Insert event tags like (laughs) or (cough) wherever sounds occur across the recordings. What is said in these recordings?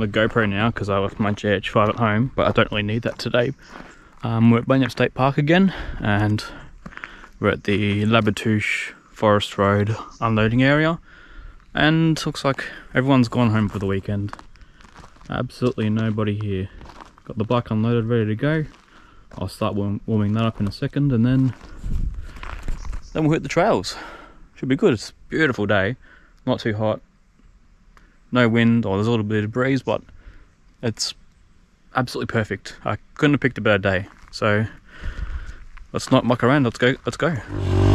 The GoPro now because I left my GH5 at home, but I don't really need that today. Um, we're at Bunyip State Park again, and we're at the Labertouche Forest Road unloading area, and looks like everyone's gone home for the weekend. Absolutely nobody here. Got the bike unloaded, ready to go. I'll start warm, warming that up in a second, and then then we'll hit the trails. Should be good. It's a beautiful day, not too hot no wind or there's a little bit of breeze, but it's absolutely perfect. I couldn't have picked a better day. So let's not muck around. Let's go. Let's go.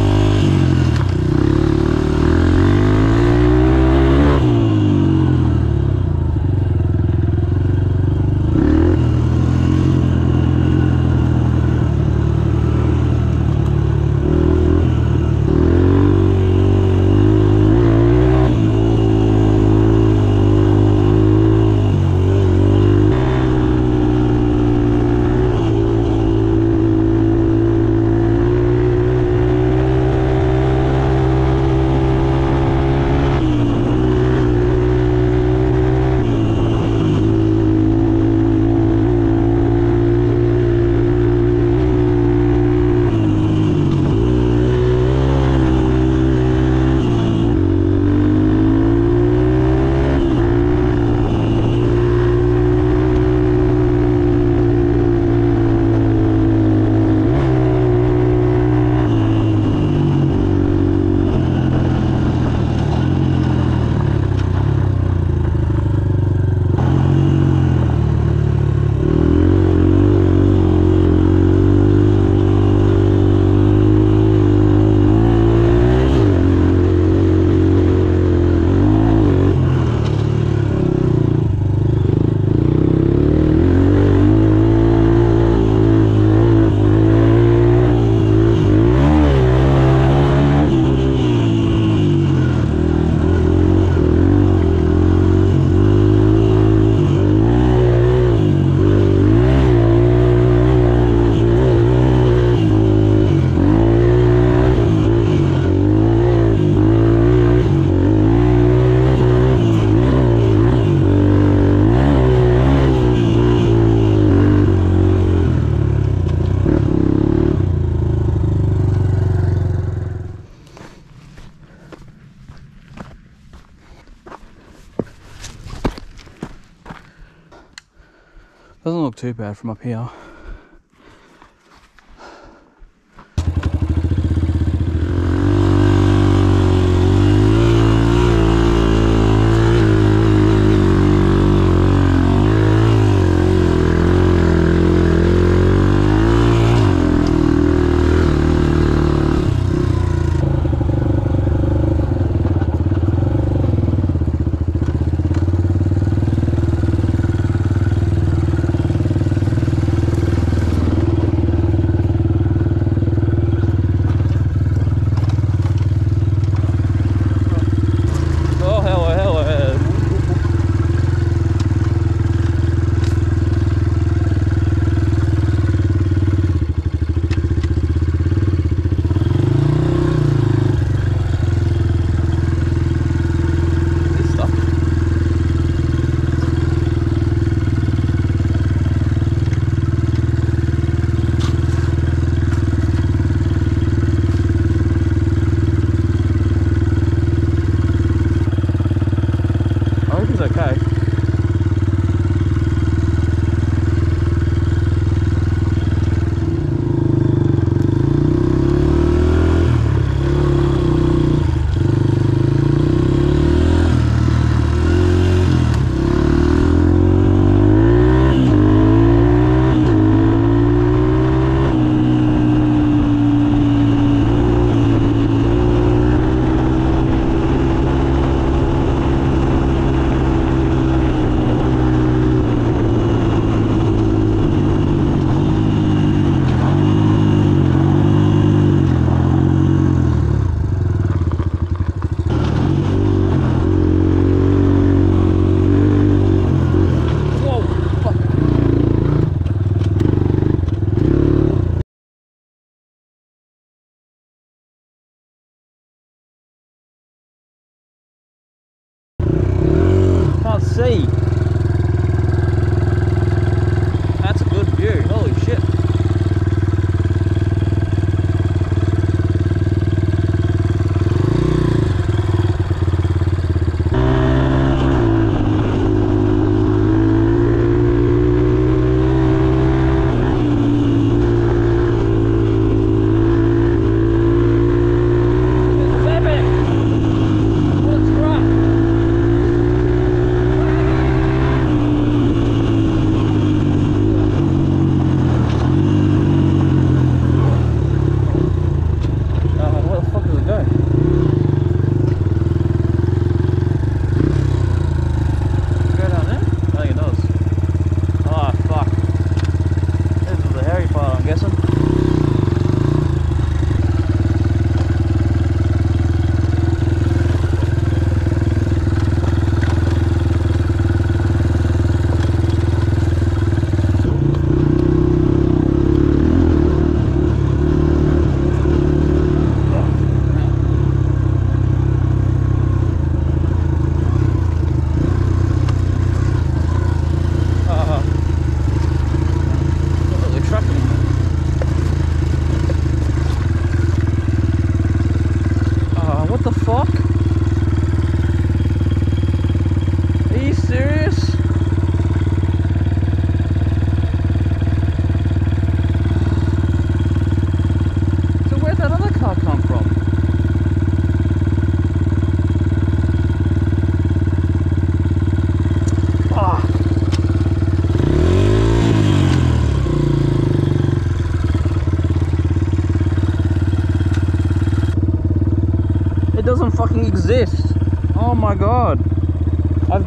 Too bad from up here.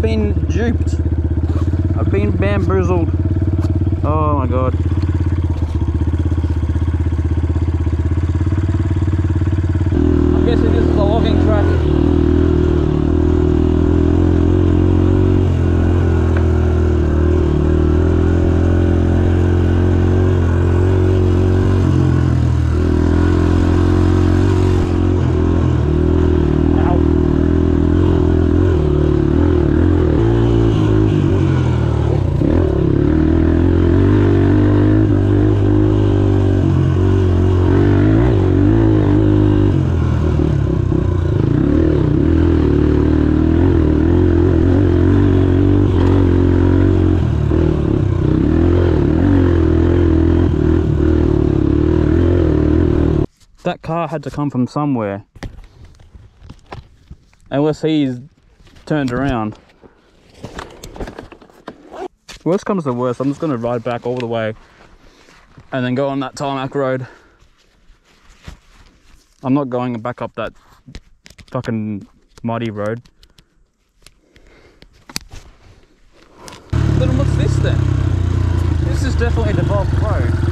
Been duped. I've been bamboozled. Oh my god. I'm guessing this is a logging track. Had to come from somewhere. Unless he's turned around. Worst comes to worst, I'm just gonna ride back all the way and then go on that tarmac road. I'm not going back up that fucking muddy road. Then what's this then? This is definitely the devolved road.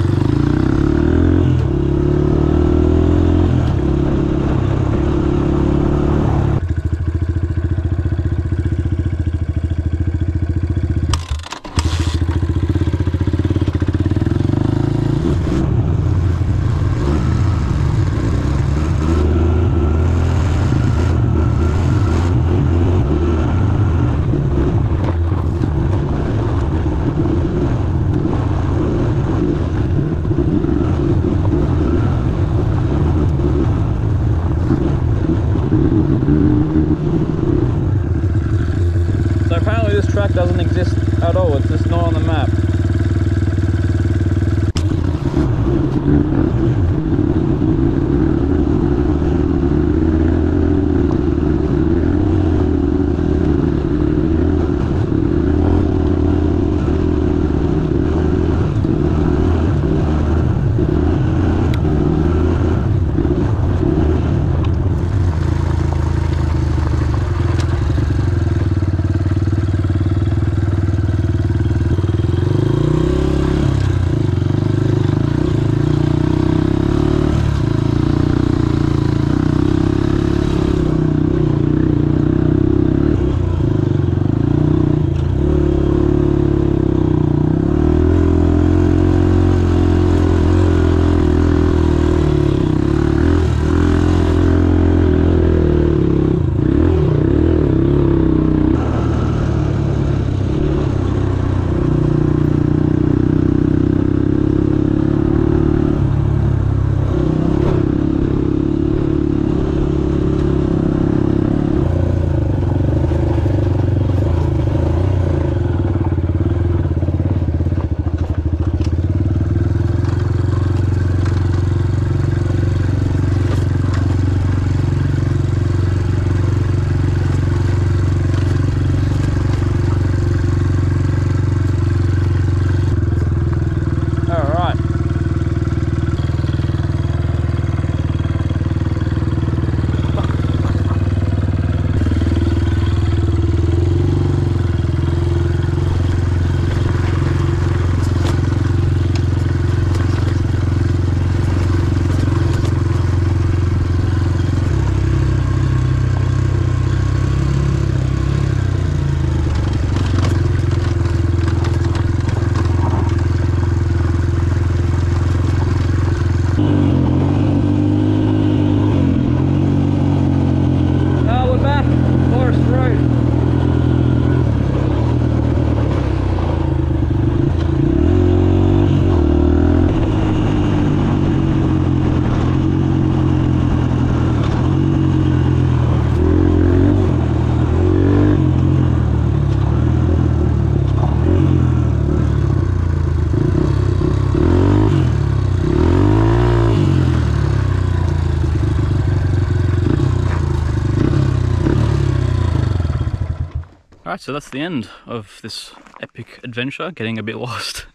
So that's the end of this epic adventure, getting a bit (laughs) lost.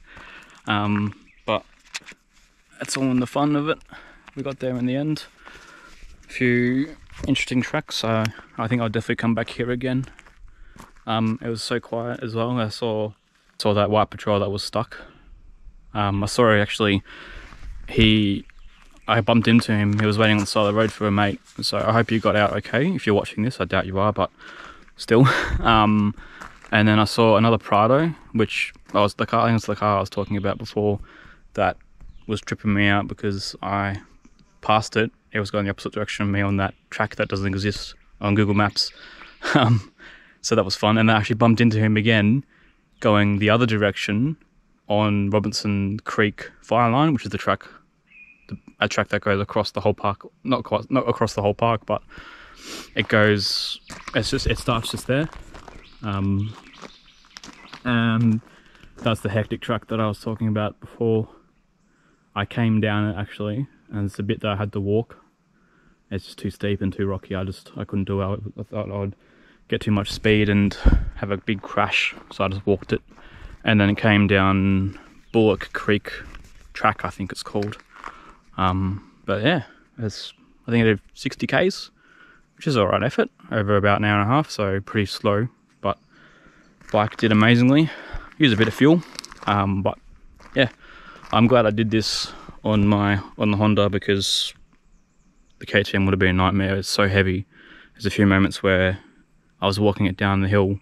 Um, but that's all in the fun of it. We got there in the end. A few interesting tracks, so I think I'll definitely come back here again. Um, it was so quiet as well. I saw saw that white patrol that was stuck. Um, I saw actually. He, I bumped into him. He was waiting on the side of the road for a mate. So I hope you got out okay. If you're watching this, I doubt you are, but still. (laughs) um, and then I saw another Prado, which I was the car. I think it's the car I was talking about before. That was tripping me out because I passed it. It was going the opposite direction of me on that track that doesn't exist on Google Maps. (laughs) Um, so that was fun. And I actually bumped into him again, going the other direction on Robinson Creek Fire Line, which is the track, the, a track that goes across the whole park. Not quite, not across the whole park, but it goes. It's just it starts just there, um, and that's the hectic track that I was talking about before. I came down it actually, and it's a bit that I had to walk. It's just too steep and too rocky. I just I couldn't do it. I thought I'd get too much speed and have a big crash, so I just walked it. And then it came down Bullock Creek track, I think it's called. Um, but yeah, it's I think I did 60 k's, which is alright effort over about an hour and a half, so pretty slow. But bike did amazingly. Used a bit of fuel, um, but yeah, I'm glad I did this on my on the Honda because the KTM would have been a nightmare. It's so heavy. There's a few moments where I was walking it down the hill,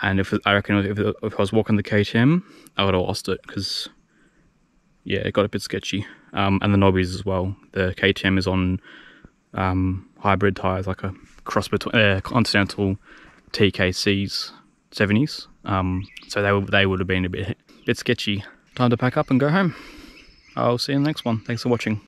and if I reckon if, if I was walking the KTM, I would have lost it because yeah, it got a bit sketchy. Um, and the knobbies as well. The KTM is on um, hybrid tires, like a cross between uh, Continental TKCs 70s. Um, so they they would have been a bit bit sketchy. Time to pack up and go home. I'll see you in the next one. Thanks for watching.